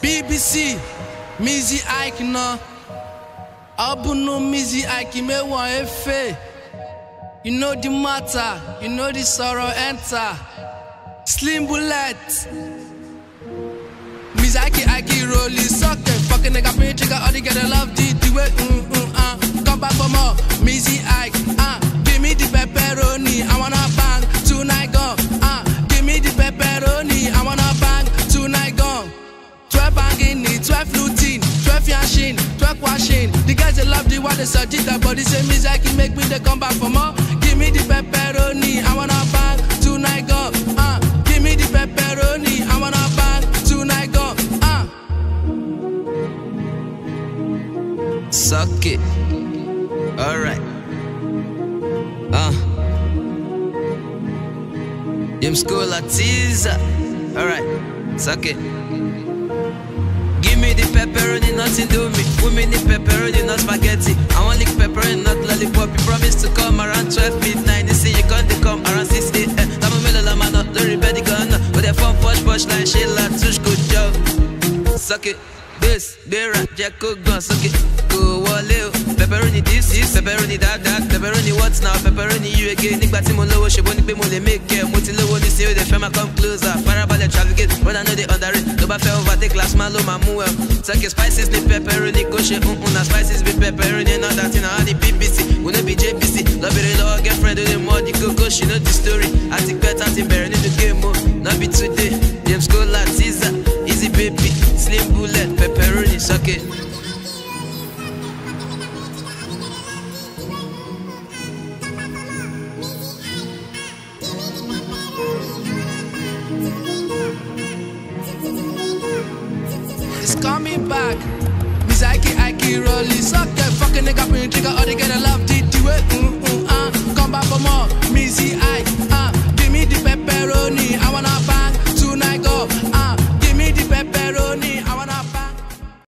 BBC, Mizzy Ike na. Abunu Mizzy Ike me one efe. You know the matter, you know the sorrow enter. Slim bullet. Mizzy Ike Ike rolling socket. Fucking nigga pay trigger, all the get a love the washing. The guys they love the one they search it, but the same he make me they come back for more. Give me the pepperoni, I wanna bang tonight go. Uh, give me the pepperoni, I wanna bang tonight go. Uh. Suck it. Alright. Uh. Yim school a teaser. Alright. Suck it. Me the pepperoni, nothing do me. Me the pepperoni, not spaghetti. I want lick pepperoni, not lollipop. You promise to come around 12 midnight. You see you can't come around 6 a.m. Tamo mele la mano, lori bedi gun. Eh. With a phone push push like Sheila, tush good job. Suck it. This, Bera, Jacko gun, suck it. Go wale. Pepperoni this, this, pepperoni that, that. Pepperoni what's now? Pepperoni you again. Tí mo lówó ṣe bó ní bá fẹ́ overtake last man ló máa mú ẹ̀. Suck spices ní pepperoni kò ṣe nǹkan na spices bí pepperoni. Not that thing, I need BBC. No be JBC. Lọ́bìnrin lọ́wọ́ girlfriend ó lè mọ di kókó. She know the story. Àti pẹ́ tá ti bẹ̀rẹ̀ nínú game o. No be today. James Cola, Caesar, Easy Baby, Slim Bullet, Pepperoni, suck it. It's coming back. Miss Ike, Ike, suck that Fucking nigga, pin trigger, all they get a love the the way. Mm, mm, uh. Come back for more. Missy